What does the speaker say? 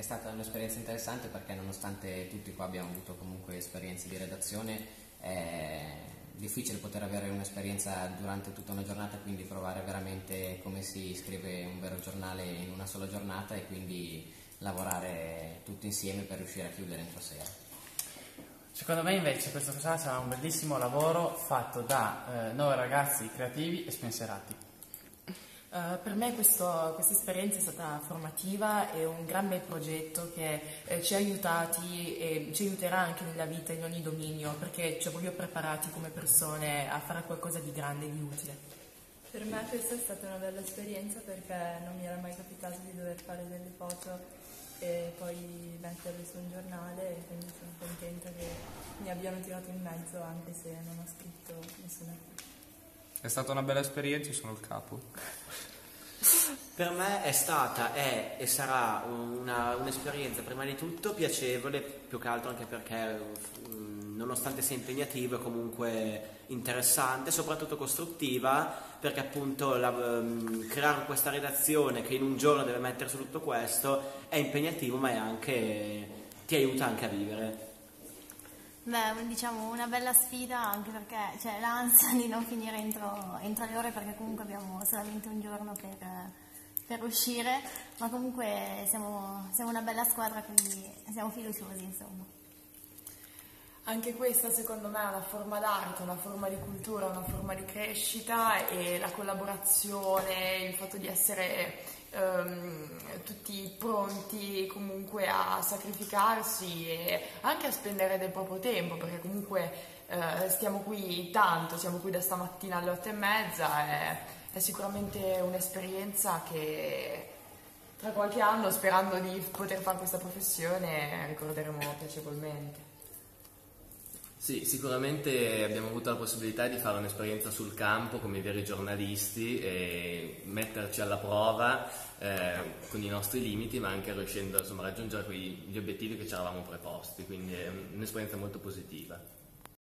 È stata un'esperienza interessante perché nonostante tutti qua abbiamo avuto comunque esperienze di redazione, è difficile poter avere un'esperienza durante tutta una giornata, quindi provare veramente come si scrive un vero giornale in una sola giornata e quindi lavorare tutti insieme per riuscire a chiudere entro sera. Secondo me invece questo sarà un bellissimo lavoro fatto da eh, nove ragazzi creativi e spensierati. Uh, per me questa esperienza è stata formativa e un gran bel progetto che eh, ci ha aiutati e ci aiuterà anche nella vita in ogni dominio perché ci ha proprio preparati come persone a fare qualcosa di grande e di utile. Per me questa è stata una bella esperienza perché non mi era mai capitato di dover fare delle foto e poi metterle su un giornale e quindi sono contenta che mi abbiano tirato in mezzo anche se non ho scritto nessun articolo. È stata una bella esperienza, io sono il capo. Per me è stata, è e sarà una, un'esperienza prima di tutto piacevole, più che altro anche perché mm, nonostante sia impegnativo è comunque interessante, soprattutto costruttiva, perché appunto la, um, creare questa redazione che in un giorno deve mettere su tutto questo è impegnativo ma è anche, ti aiuta anche a vivere. Beh, diciamo una bella sfida anche perché c'è l'ansia di non finire entro, entro, le ore perché comunque abbiamo solamente un giorno per, per uscire, ma comunque siamo, siamo, una bella squadra quindi siamo fiduciosi insomma. Anche questa secondo me è una forma d'arte, una forma di cultura, una forma di crescita e la collaborazione, il fatto di essere ehm, tutti pronti comunque a sacrificarsi e anche a spendere del proprio tempo perché comunque eh, stiamo qui tanto, siamo qui da stamattina alle otto e mezza è, è sicuramente un'esperienza che tra qualche anno sperando di poter fare questa professione ricorderemo piacevolmente. Sì, sicuramente abbiamo avuto la possibilità di fare un'esperienza sul campo come veri giornalisti e metterci alla prova eh, con i nostri limiti, ma anche riuscendo a raggiungere quegli, gli obiettivi che ci eravamo preposti, quindi è un'esperienza molto positiva.